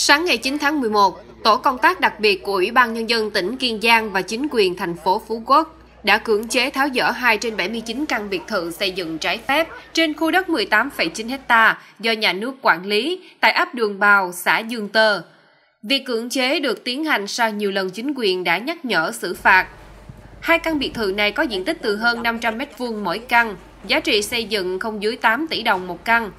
Sáng ngày 9 tháng 11, tổ công tác đặc biệt của Ủy ban Nhân dân tỉnh Kiên Giang và chính quyền thành phố Phú Quốc đã cưỡng chế tháo dỡ 2 trên 79 căn biệt thự xây dựng trái phép trên khu đất 18,9 hecta do nhà nước quản lý tại ấp Đường Bào, xã Dương Tơ. Việc cưỡng chế được tiến hành sau nhiều lần chính quyền đã nhắc nhở xử phạt. Hai căn biệt thự này có diện tích từ hơn 500 m2 mỗi căn, giá trị xây dựng không dưới 8 tỷ đồng một căn.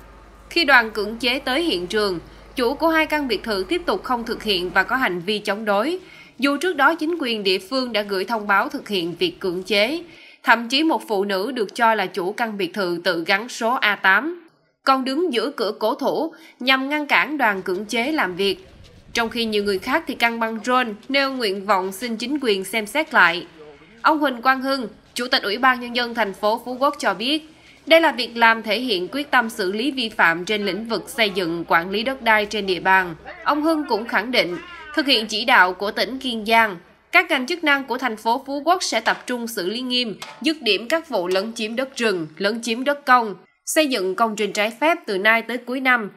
Khi đoàn cưỡng chế tới hiện trường, chủ của hai căn biệt thự tiếp tục không thực hiện và có hành vi chống đối. Dù trước đó chính quyền địa phương đã gửi thông báo thực hiện việc cưỡng chế, thậm chí một phụ nữ được cho là chủ căn biệt thự tự gắn số A8, còn đứng giữa cửa cổ thủ nhằm ngăn cản đoàn cưỡng chế làm việc. Trong khi nhiều người khác thì căng băng rôn nêu nguyện vọng xin chính quyền xem xét lại. Ông Huỳnh Quang Hưng, Chủ tịch Ủy ban Nhân dân thành phố Phú Quốc cho biết, đây là việc làm thể hiện quyết tâm xử lý vi phạm trên lĩnh vực xây dựng quản lý đất đai trên địa bàn. Ông Hưng cũng khẳng định, thực hiện chỉ đạo của tỉnh Kiên Giang, các ngành chức năng của thành phố Phú Quốc sẽ tập trung xử lý nghiêm, dứt điểm các vụ lấn chiếm đất rừng, lấn chiếm đất công, xây dựng công trình trái phép từ nay tới cuối năm.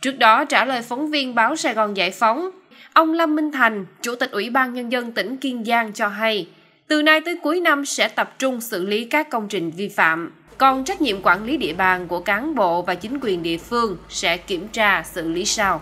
Trước đó trả lời phóng viên báo Sài Gòn Giải Phóng, ông Lâm Minh Thành, Chủ tịch Ủy ban Nhân dân tỉnh Kiên Giang cho hay, từ nay tới cuối năm sẽ tập trung xử lý các công trình vi phạm. Còn trách nhiệm quản lý địa bàn của cán bộ và chính quyền địa phương sẽ kiểm tra, xử lý sau.